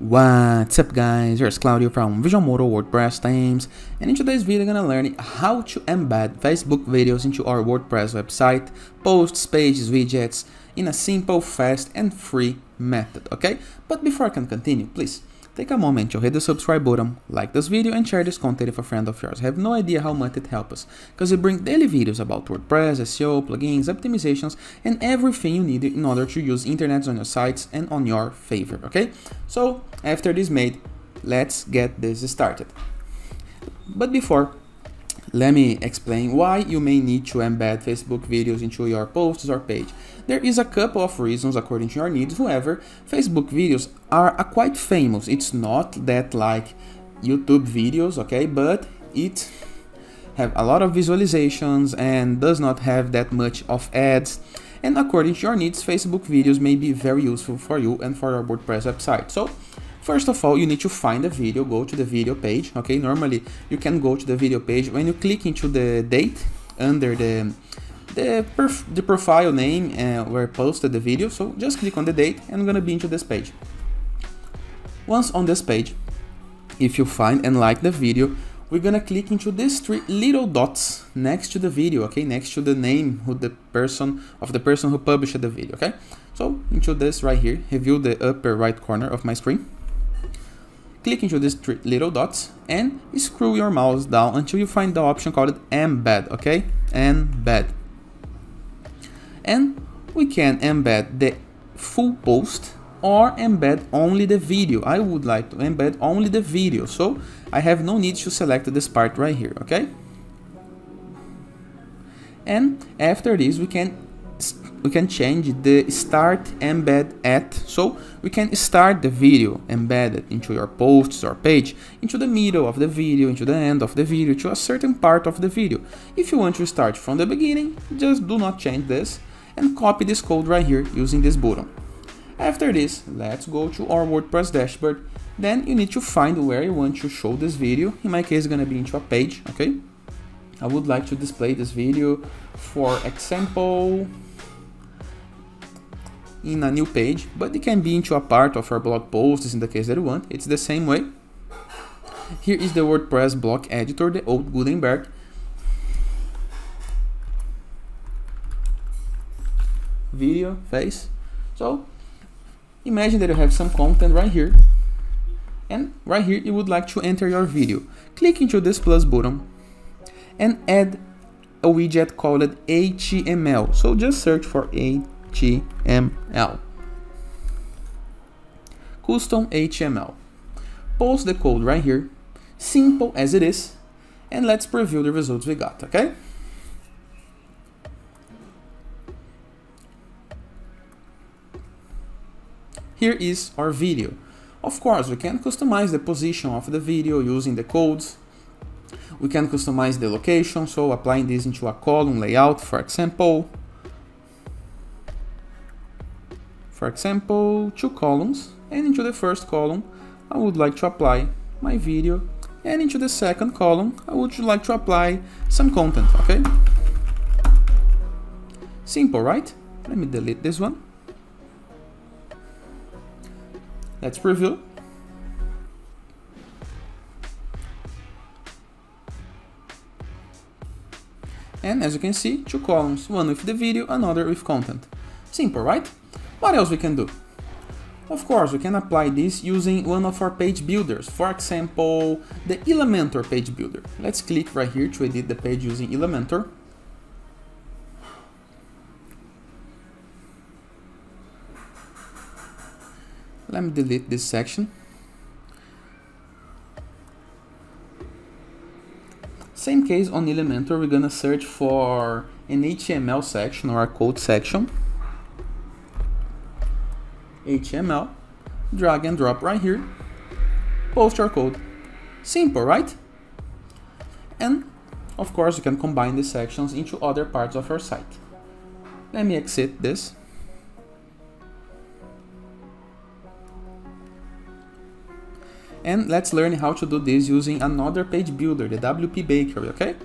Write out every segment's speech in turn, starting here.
What's up guys, here's Claudio from Visualmodo WordPress Themes and in today's video I'm gonna learn how to embed Facebook videos into our WordPress website, posts, pages, widgets in a simple, fast and free method, okay? But before I can continue, please Take a moment to hit the subscribe button, like this video and share this content with a friend of yours. I have no idea how much it helps us, because we bring daily videos about WordPress, SEO, plugins, optimizations, and everything you need in order to use internet on your sites and on your favor, okay? So, after this made, let's get this started. But before, let me explain why you may need to embed Facebook videos into your posts or page. There is a couple of reasons according to your needs, however, Facebook videos are quite famous. It's not that like YouTube videos, okay, but it have a lot of visualizations and does not have that much of ads. And according to your needs, Facebook videos may be very useful for you and for your WordPress website. So First of all, you need to find the video, go to the video page, okay? Normally, you can go to the video page when you click into the date under the the, the profile name uh, where posted the video. So just click on the date and I'm gonna be into this page. Once on this page, if you find and like the video, we're gonna click into these three little dots next to the video, okay? Next to the name who the person of the person who published the video, okay? So into this right here, review the upper right corner of my screen click into these three little dots and screw your mouse down until you find the option called embed, okay? Embed. And we can embed the full post or embed only the video. I would like to embed only the video, so I have no need to select this part right here, okay? And after this, we can we can change the start embed at. So we can start the video embedded into your posts or page into the middle of the video into the end of the video to a certain part of the video. If you want to start from the beginning just do not change this and copy this code right here using this button. After this let's go to our wordpress dashboard. Then you need to find where you want to show this video. In my case it's gonna be into a page okay? I would like to display this video for example in a new page, but it can be into a part of our blog posts in the case that you want. It's the same way. Here is the WordPress block editor, the old Gutenberg. Video, face. So imagine that you have some content right here. And right here you would like to enter your video. Click into this plus button and add a widget called HTML. So just search for HTML HTML. Custom HTML. Post the code right here, simple as it is, and let's preview the results we got, okay? Here is our video. Of course, we can customize the position of the video using the codes. We can customize the location, so applying this into a column layout, for example. For example, two columns, and into the first column, I would like to apply my video, and into the second column, I would like to apply some content, okay? Simple, right? Let me delete this one. Let's preview. And as you can see, two columns, one with the video, another with content. Simple, right? What else we can do? Of course, we can apply this using one of our page builders, for example, the Elementor page builder. Let's click right here to edit the page using Elementor. Let me delete this section. Same case on Elementor, we're gonna search for an HTML section or a code section. HTML, drag and drop right here, post your code. Simple, right? And of course you can combine the sections into other parts of your site. Let me exit this. And let's learn how to do this using another page builder, the WP Bakery, okay?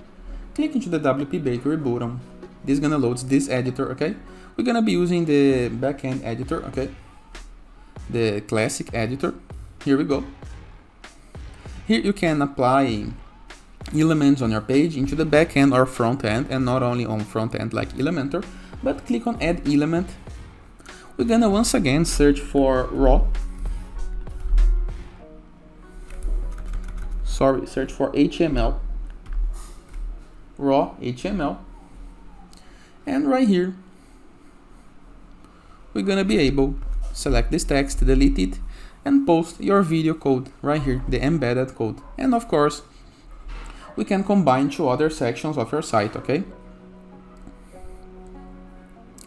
Click into the WP Bakery button. This is gonna load this editor, okay? We're gonna be using the backend editor, okay? The classic editor. here we go. Here you can apply elements on your page into the back end or front end and not only on front end like Elementor, but click on add element. We're gonna once again search for raw. Sorry, search for HTML. Raw HTML. And right here, we're gonna be able select this text, delete it, and post your video code right here, the embedded code. And of course, we can combine two other sections of your site, okay?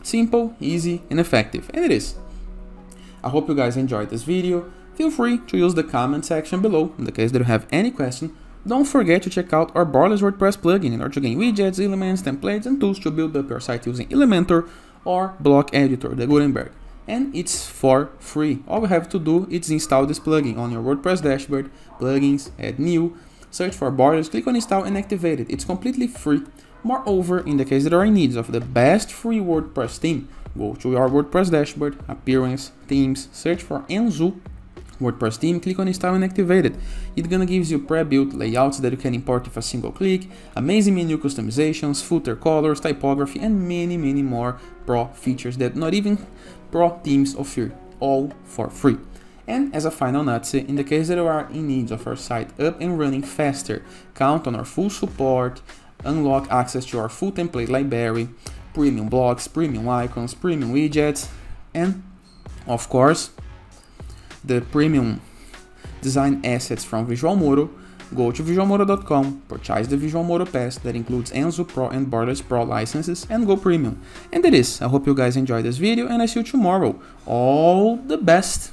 Simple, easy, and effective, and it is. I hope you guys enjoyed this video. Feel free to use the comment section below in the case that you have any question. Don't forget to check out our Borderless WordPress plugin in order to gain widgets, elements, templates, and tools to build up your site using Elementor or Block Editor, the Gutenberg and it's for free. All you have to do is install this plugin on your WordPress dashboard, plugins, add new, search for borders, click on install and activate it. It's completely free. Moreover, in the case that are in need of the best free WordPress theme, go to your WordPress dashboard, appearance, themes, search for Anzu WordPress theme, click on install and activate it. It gonna give you pre-built layouts that you can import with a single click, amazing menu customizations, footer colors, typography, and many, many more pro features that not even pro themes offer, all for free. And as a final note, in the case that you are in need of our site up and running faster, count on our full support, unlock access to our full template library, premium blocks, premium icons, premium widgets, and of course, the premium design assets from Visualmodo, go to visualmodo.com, purchase the Visualmodo Pass that includes Anzu Pro and Borderless Pro licenses, and go premium. And that is, I hope you guys enjoyed this video, and I see you tomorrow. All the best!